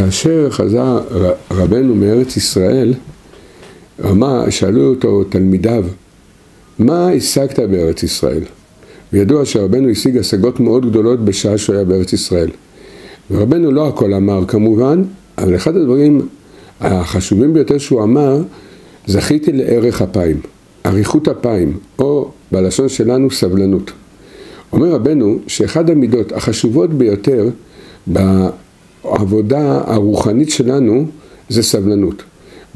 כאשר חזר רבנו מארץ ישראל, שאלו אותו תלמידיו, מה השגת בארץ ישראל? וידוע שרבנו השיג השגות מאוד גדולות בשעה שהוא היה בארץ ישראל. ורבנו לא הכל אמר כמובן, אבל אחד הדברים החשובים ביותר שהוא אמר, זכיתי לערך אפיים, אריכות אפיים, או בלשון שלנו סבלנות. אומר רבנו שאחד המידות החשובות ביותר בעבודה הרוחנית שלנו זה סבלנות.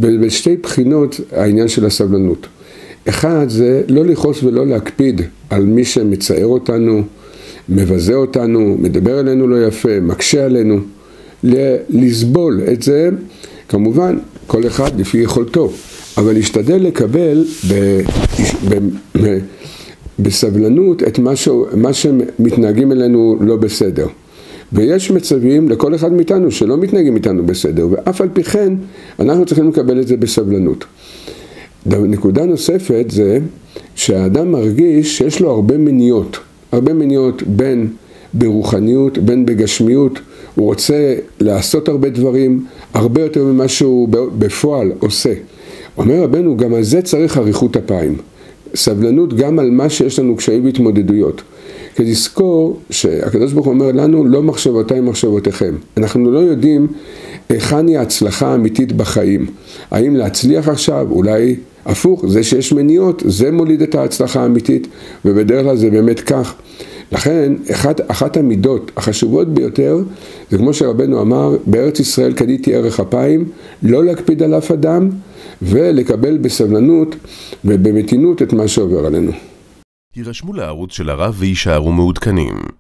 בשתי בחינות העניין של הסבלנות. אחד זה לא לכעוס ולא להקפיד על מי שמצער אותנו, מבזה אותנו, מדבר אלינו לא יפה, מקשה עלינו. לסבול את זה, כמובן, כל אחד לפי יכולתו, אבל להשתדל לקבל ב, ב, ב, בסבלנות את מה, ש, מה שמתנהגים אלינו לא בסדר. ויש מצבים לכל אחד מאיתנו שלא מתנהגים איתנו בסדר, ואף על פי כן אנחנו צריכים לקבל את זה בסבלנות. נקודה נוספת זה שהאדם מרגיש שיש לו הרבה מניעות, הרבה מניעות בין ברוחניות, בין בגשמיות, הוא רוצה לעשות הרבה דברים, הרבה יותר ממה שהוא בפועל עושה. אומר רבנו, גם על זה צריך אריכות אפיים. סבלנות גם על מה שיש לנו קשיים והתמודדויות. כי לזכור שהקדוש ברוך הוא אומר לנו, לא מחשבותיי מחשבותיכם. אנחנו לא יודעים היכן היא ההצלחה האמיתית בחיים. האם להצליח עכשיו? אולי הפוך, זה שיש מניעות, זה מוליד את ההצלחה האמיתית, ובדרך כלל זה באמת כך. לכן, אחת, אחת המידות החשובות ביותר, זה כמו שרבנו אמר, בארץ ישראל קניתי ערך אפיים, לא להקפיד על אף אדם, ולקבל בסבלנות ובמתינות את מה שעובר עלינו. הירשמו לערוץ של הרב ויישארו מעודכנים.